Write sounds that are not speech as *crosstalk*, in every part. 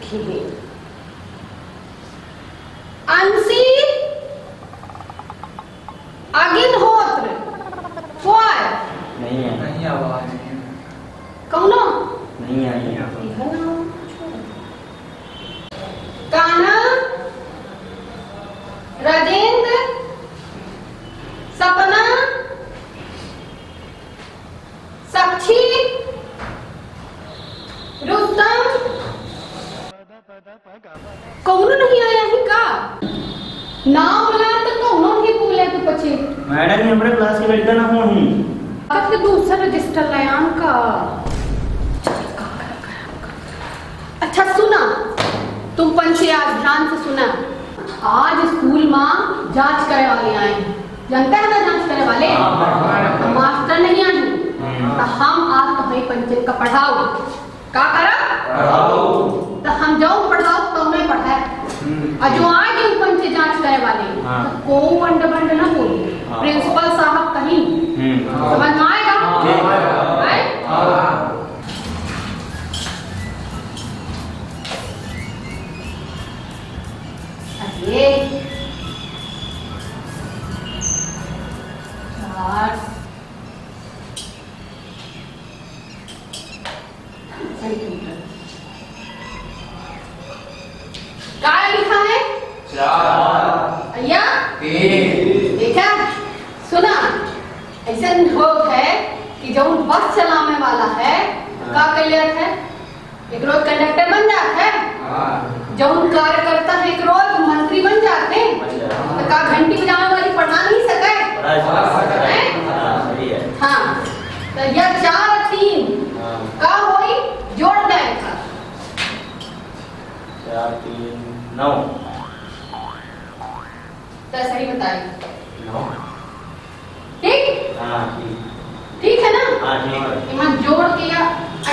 可以。नाम बुलाया तो कौनो नहीं बोले तो पछे मैडम ये हमारे क्लास की लड़का ना हूँ। ही अब दूसरा रजिस्टर लयान का अच्छा सुना। तुम पंछी आज ध्यान से सुना। आज स्कूल में जाँच करे वाले आए जानते हैं ना जाँच करे वाले? हाँ। मास्टर नहीं आए तो हम आज तुम्हें पंचन का पढ़ाओ। का करा? तो हम जाओ पढ़ाओ तो नहीं पढ़ाए। और जो जाँच करे वाले हाँ। तो को वंड वंड ना बोले कि जो बस चलाने वाला है का कैलियर है? एक रोज कंडक्टर बन जाता है? जो कार्य करता है एक रोज मंत्री बन जाते हैं तो का घंटी बजाने वाली पढ़ा नहीं सके है? हाँ? तो यह चार तीन का होई जोड़ जाएगा चार तीन नौ। तो सही बताइए। नौ। ठीक? हाँ ठीक। ठीक है ना? हाँ ठीक है इमान जोड़ के या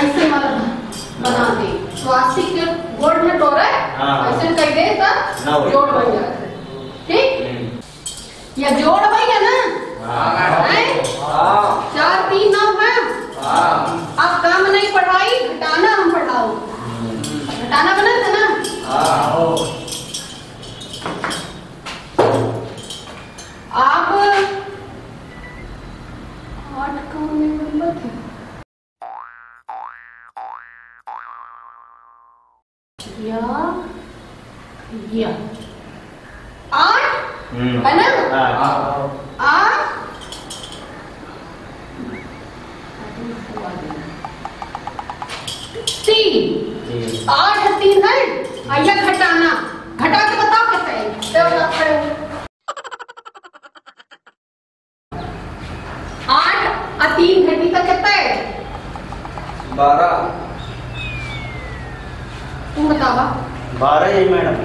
ऐसे मतलब बना दे। स्वास्तिक के गोड़ में टोरा हाँ। ऐसे कह दे ना तो जोड़ बन जाता है ठीक? हम्म। या जोड़ भैया ना? हाँ। हैं? चार तीन नौ है। अब काम नहीं पढ़ाई घटाना हम पढ़ाओ। घटाना बना था ना आप आठ कौन नंबर या या आठ? हम्म। है ना? आठ? तीन। आठ तीन है? आइया घटाना। घटा के बताओ कैसे है देव साहब खड़े हो। आठ और तीन घटी का कितना है बारह। तुम बतावा बारह है मैडम।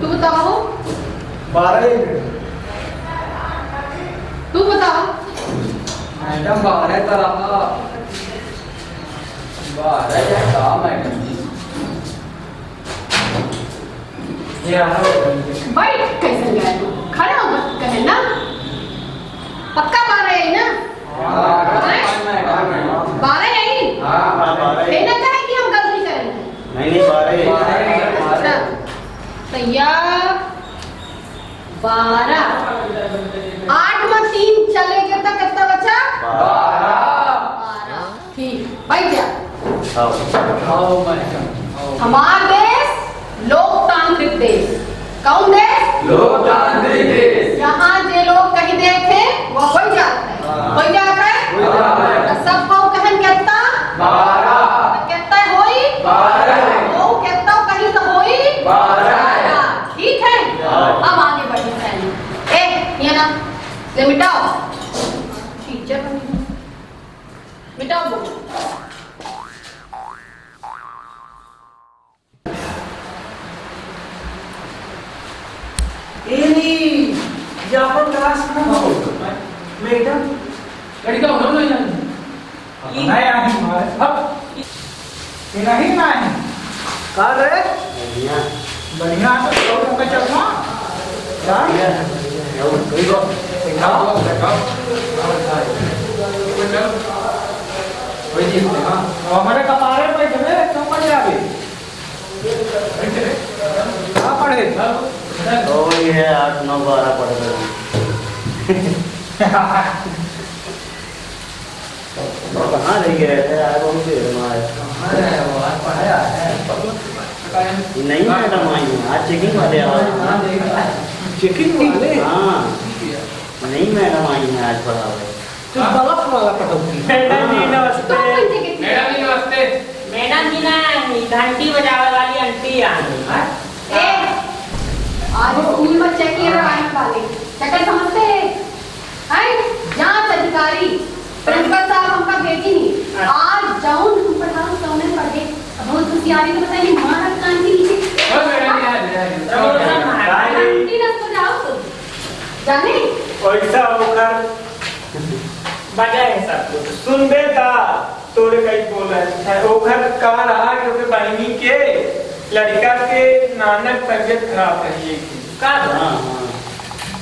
तू बताओ। बारह तू बताओ। मैडम बारह तरह बारह या का मैडम जी? बैठ कैसे गए खड़े हो मत कहे ना पक्का बारह है ना? है ही? बारह है कहना चाहे कि हम गलती करेंगे। नहीं नहीं बारह। तैयार बारह। आठ में तीन चले गए तो कितना बचा? बारह। ठीक बैठ जा हाँ। हमारा देश लोकतांत्रिक देश। कौन देश? लोकतांत्रिक देश यहाँ जे लोग कहीं देखे वो बन जाते हैं हाँ। बन जाता है बन जाता है। तो सबको कहन कहता बारह कहता होई बारह वो कहता कहीं तो होई बारह ठीक है हाँ। अब आगे बढ़ी सैनी ए ये ना ले मिटाओ टीचर बनी मिटाओ board Ini Japan kelas mana? Medan. लड़का हम लोग नहीं नहीं आई हमारे ये नहीं आई कहा रे बढ़िया बढ़िया तो लोगों का चलना यार कोई बात हमारे कपारे पे जमे क्यों पड़ जावे कहाँ पढ़े तो ये आठ नौ बारह पढ़ गए *laughs* कहाँ रह गए थे आज हम भी हमारे नहीं मैडम आई आज चेकिंग वाले आए चेकिंग वाले? हाँ। नहीं मैडम आई हैं आज पढ़ा हुआ तू गलत वाला पढ़ोगी मैडम जी तो कितने मैडम जी नमस्ते। मैडम जी ना घंटी बजावे वाली आंटी आई ए आज स्कूल में चेक चेकिंग आने वाले चक्कर समझते हैं हैं जाँच अधिकारी प्रिंसिपल साहब हमका भेजी नहीं आज जाऊँ हम पढ़ाओ सोने पढ़े अब वो होशियारी तो बताइए मारा कान के नीचे जाने पैसा होकर बजाए सब कुछ सुन बे का तोरे कई बोल है ओकर कहा रहा कि ओके बहनी के लड़का के नानक तबियत खराब रही का। हाँ हाँ।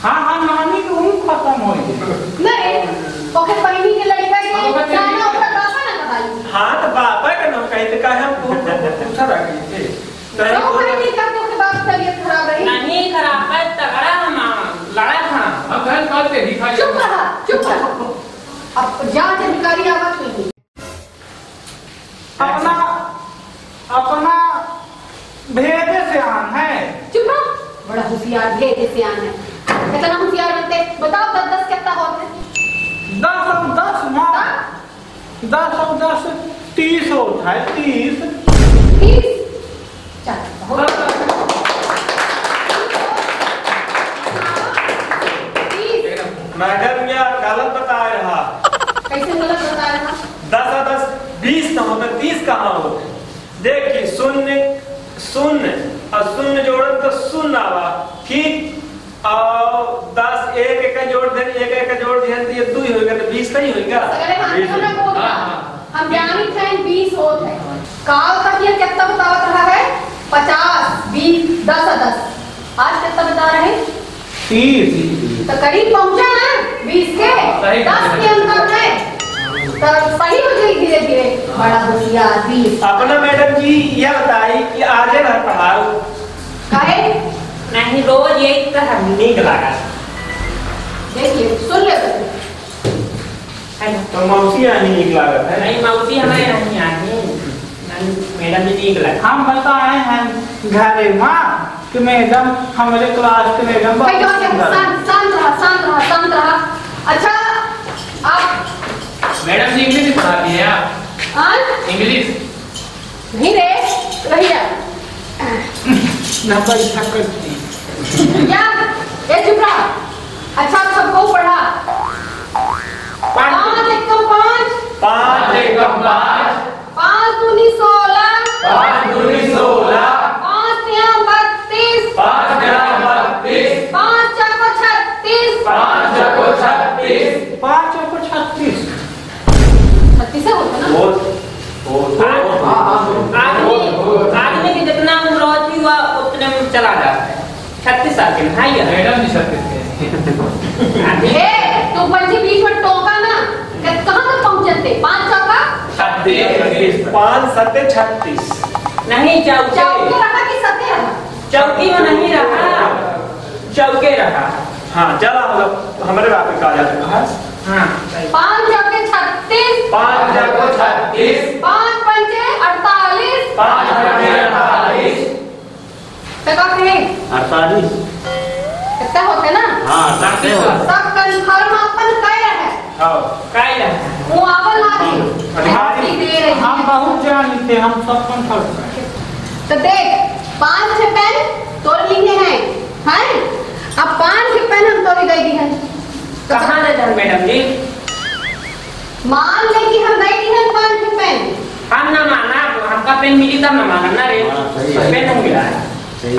हाँ हाँ नानी तो उन खत्म हो गई नहीं ओके बहनी के लड़का के अब बच्चे- ओकर पापा ना बताई हाँ तो बापा का नाम कही तो कहा हम पूछा रखी थे तो बहनी का के ओके बाप तबीयत खराब रही। नहीं खराब है तगड़ा हम लड़ा था। अब घर कल पे दिखाई चुप रहा चुप रहा। *laughs* अब जाँच अधिकारी आवाज़ हुई अपना अपना भेदे से आन है चुप रहो बड़ा होशियार भेद से आना है कितना होशियार बनते बताओ दस दस कितना होते दस और दस माँ दस और दस तीस होता है तीस। तीस? चल मैडम या गलत बता रहा। कैसे गलत बता रहा? दस और दस बीस ना होता तीस कहाँ होते देखिए शून्य शून्य। और शून्य जोड़न तो शून्य आवा। और दस एक एक जोड़ दें एक एक जोड़ दिया तो ये दो ही होगा तो बीस नहीं होगा अरे हाँ तो हाँ, हाँ। हम जानी थे बीस होत है। काल तक ये कितना बतावत रहा है? पचास बीस दस दस। आज कितना बता रहे हैं? तीस। तो करीब पहुँचा ना बीस के? सही दस के अंतर है तो सही हो जाएगी धीरे धीरे। बड़ा होशियार बीस। अपना मैडम जी यह बताई कि आजे ना पढ़ाओ काहे? नहीं रोज यही तो हम नीक लगा देखिए सुन ले। है? तो मौसी आनी एक लागत है नहीं मौसी हमारे नहीं आनी मैडम जी नीक लगा हम बताए हैं घरे माँ कि मैडम हमारे क्लास के मैडम है? हैं। शांत शांत रहा शांत रहा शांत रहा अच्छा आप मैडम जी इंग्लिश पढ़ाती हैं आप आज इंग्लिश नहीं रे रहिए न परीक्षा करती या ये चुप रहा अच्छा सबको पढ़ा। पाँच पाँच। पाँच एक पाँच। पाँच दूनी सोलह। पाँच दूनी सोलह पाँच तिया बत्तीस पाँच ग्राम बत्तीस पाँच चको छत्तीस पाँच चको छत्तीस पाँच को छत्तीस छत्तीस होता ना बहुत बहुत आदमी आदमी की जितना उम्र होती हुआ उतने में चला जाता है छत्तीस साल के भाई है। मैडम जी छत्तीस के। तू बीच में टोका ना कहाँ तक पहुँचते? पाँच चौका? छत्तीस। पाँच सत्ते छत्तीस। नहीं चौके। चौके रहा कि सत्य रहा? चौकी में नहीं रहा। चौके रहा। हाँ चला मतलब हमारे बाप का आ जाता है हाँ पाँच चौके छत्तीस। पाँच चको छत्तीस। पाँच पंचे अड़तालीस। पाँच पंजे अड़तालीस। टका कहे अड़तालीस। कितना होते ना? हाँ अड़तालीस हो सब कंफर्म अपन कह रहे हाँ। काई रहा वो आवल आदमी। अधिकारी। दे रही हम है। बहुत जानी थे हम सब कंफर्म तो देख पाँच छह पेन तोड़ लिए हैं हैं? अब पाँच छह पेन हम तोड़ गई दी हैं। तो कहाँ ले जाए मैडम जी? मान ले कि हम गई हैं पाँच पेन। हम ना माना हमका पेन मिली तब ना माना ना रे। हाँ, सही है। पेन नहीं मिला है। सही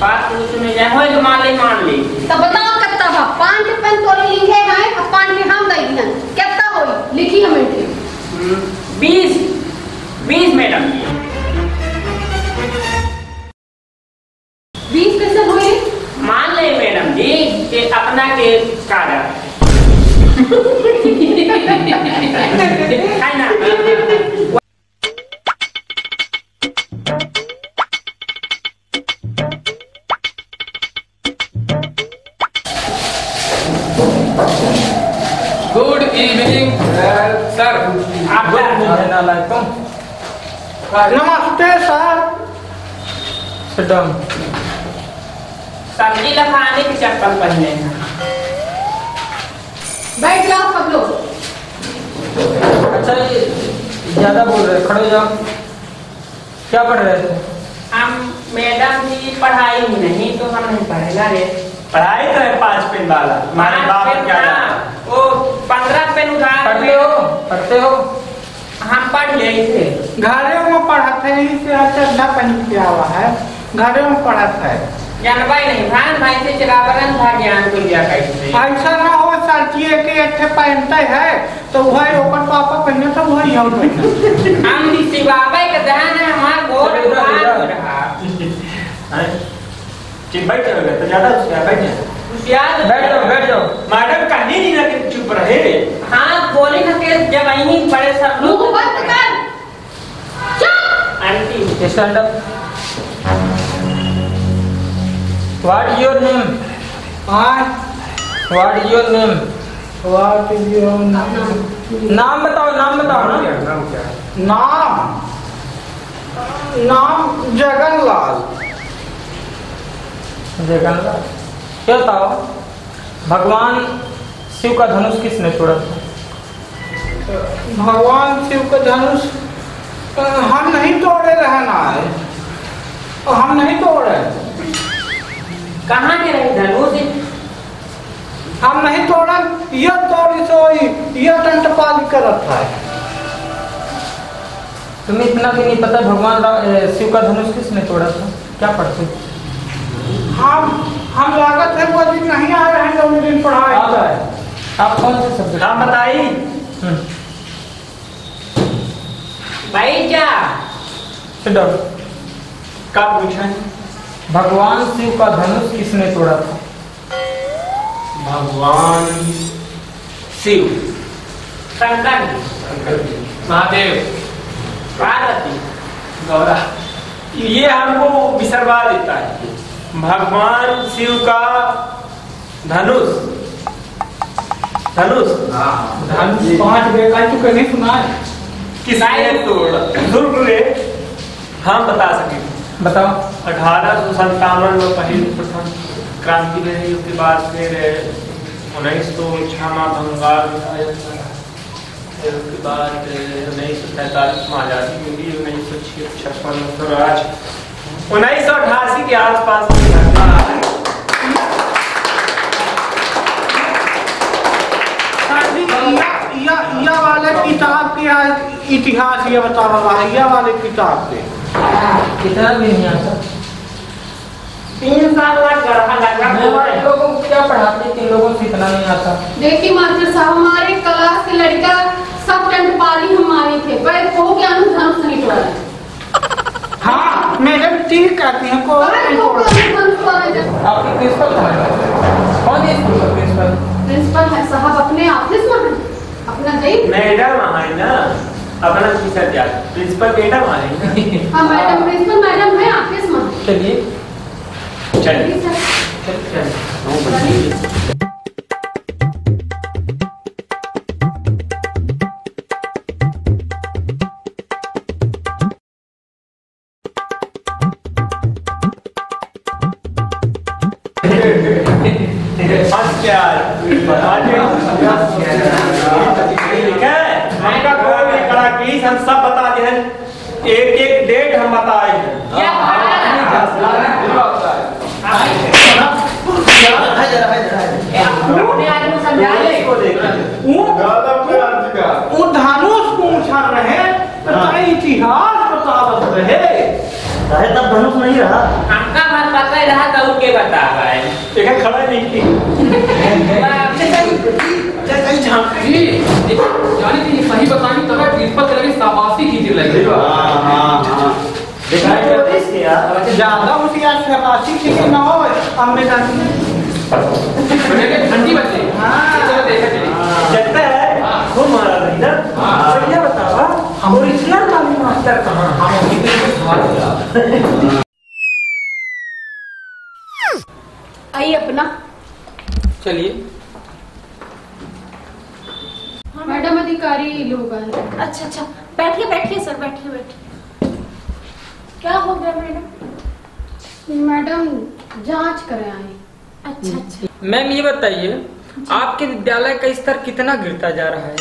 बात तो उसमें जाए होए तो मान ले मान ले। तो बताओ कितना बा पाँच पेन तोरे लिखे हैं और पाँच के हम दई दिहन कितना होई लिखी हम एंट्री बीस बीस मैडम। इवनिंग सर नमस्ते सर सिट सब्ज़ी लखाने की चप्पल पहने बैठ जाओ सब लोग अच्छा ये ज़्यादा बोल रहे खड़े हो जाओ क्या पढ़ रहे थे हम मैडम जी पढ़ाई नहीं तो हम नहीं पढ़ेगा रे पढ़ाई तो है पाँच पेन वाला हमारे बाप क्या वो पंद्रह पेन उधार पढ़ते हो। पढ़ते हो? हम पढ़ ले थे। घरों में पढ़ाते हैं इसे अच्छा पहन किया हुआ है। घरों में पढ़ाते हैं। जानवा नहीं भान भाई से चलावरन था ज्ञान को लिया कैसे? ऐसा ना हो साचिए के अच्छे पहनते हैं तो वही ओकर पापा पहने तो वही हम पहने। हम सिवाबे के दहन है हमार उधार हो रहा। बैठ जाओगे तो ज़्यादा उसका बैठ जाए याद बैठ जाओ बैठ। जाओ मैडम कहीं नहीं ना कि चुप रहे। हाँ बोले ना कि जब यहीं बड़े सब मुँह लोग बंद कर। चुप। Aunty. Stand up what your name हाँ what your name what is your name. नाम बताओ नाम बताओ ना। नाम नाम जगनलाल जगन्नाथ। क्या बताओ भगवान शिव का धनुष किसने तोड़ा था? भगवान शिव का धनुष हम नहीं तोड़े रहना है। हम नहीं तोड़े कहाँ के रहे धनुष? हम नहीं तोड़ा ये तोड़ी सोई ये टंटपाली करत है। तुम्हें इतना भी नहीं पता भगवान शिव का धनुष किसने तोड़ा था? क्या पढ़ते? हो? हम लागत है वो दिन नहीं आ रहे हैं जो दिन पढ़ाए। आप आप कौन से सब्जेक्ट नाम बताई हम्म, भाई जा sit down. का पूछा? भगवान शिव का धनुष किसने तोड़ा था? भगवान शिव। शंकर महादेव। पार्वती गौरा। ये हमको बिसरवा देता है। भगवान शिव का धनुष। धनुष? धनुष पाँच बेकार चुके नहीं सुना है। किसने तोड़ा? दुर्ग रे। हम बता सके। बताओ। अठारह सौ संतावन में पहली प्रथम क्रांति में रही उसके बाद फिर उन्नीस सौ छमा बंगाल हुआ। फिर उसके बाद उन्नीस सौ सैंतालीस में आज़ादी मिली उन्नीस सौ छप्पन में स्वराज उन्नीस सौ अठासी के आसपास की घटना है या, या, या वाले किताब के इतिहास ये बता रहा है या वाले किताब के। कितना भी नहीं आता। तीन साल बाद गढ़ा लगा लोगों को क्या पढ़ाते कि लोगों से इतना नहीं आता। देखिए मास्टर साहब हमारे क्लास के लड़का सब टंट पाली हम मारे थे पर कहो कि अनु धनुष नहीं तोड़ा हाँ मैडम ठीक कहती हैं को है आपके प्रिंसिपल कौन है? कौन है स्कूल का प्रिंसिपल? प्रिंसिपल है साहब अपने ऑफ़िस में अपना गई मैडम है ना अपना टीचर क्या? प्रिंसिपल मैडम है हाँ मैडम प्रिंसिपल मैडम है ऑफ़िस में चलिए चलिए। चलिए। ठीक है। हमका कोई भी कड़ा की हम सब बता दे एक एक डेट हम बताए हैं। वो धनुष पूछा रहे इतिहास बतावत रहे तब धनुष नहीं रहा हमका बात पता ही। रहा तो के बता देखा खड़ा नहीं थी यानी कि सही बतानी तब प्रिंसिपल लगे शाबाशी कीजिए लगे हाँ हाँ हाँ देखा है ज़्यादा शराशी थी कि न हो हमने कहा बने के ठंडी बचे चलो देखा चलिए है हाँ। मारा हाँ। बतावा ओरिजिनल मास्टर कहाँ हम उसी के लिए सवाल किया आइए अपना। चलिए। मैडम अधिकारी लोग आए अच्छा अच्छा। बैठिए बैठिए सर बैठिए बैठिए। क्या हो गया मैडम? मैडम जाँच करें आए। अच्छा अच्छा। मैम ये बताइए आपके विद्यालय का स्तर कितना गिरता जा रहा है?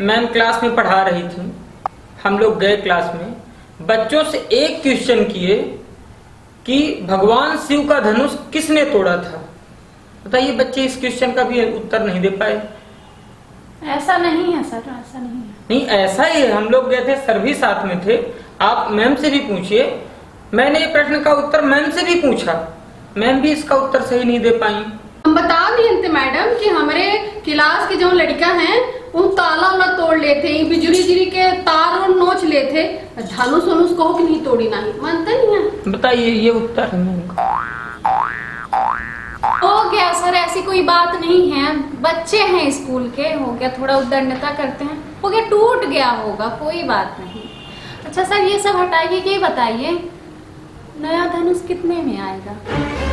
मैम क्लास में पढ़ा रही थी। हम लोग गए क्लास में। बच्चों से एक क्वेश्चन किए कि भगवान शिव का धनुष किसने तोड़ा था? बताइए बच्चे इस क्वेश्चन का भी उत्तर नहीं दे पाए। ऐसा नहीं है सर ऐसा नहीं है। नहीं ऐसा ही है हम लोग गए थे सर भी साथ में थे। आप मैम से भी पूछिए। मैंने ये प्रश्न का उत्तर मैम से भी पूछा। मैम भी इसका उत्तर सही नहीं दे पाई। हम बता दिए थे मैडम कि हमारे क्लास की जो लड़का हैं वो ताला वाला तोड़ लेते हैं बिजली जिरी के तार और नोच लेते। धनुष वनुष कहो कि नहीं तोड़ी नहीं मानते नहीं है? बताइए ये उत्तर है हो गया सर ऐसी कोई बात नहीं है। बच्चे हैं स्कूल के हो गया थोड़ा उद्दंडता करते हैं। हो गया टूट गया होगा कोई बात नहीं। अच्छा सर ये सब हटाइए ये बताइए नया धनुष कितने में आएगा?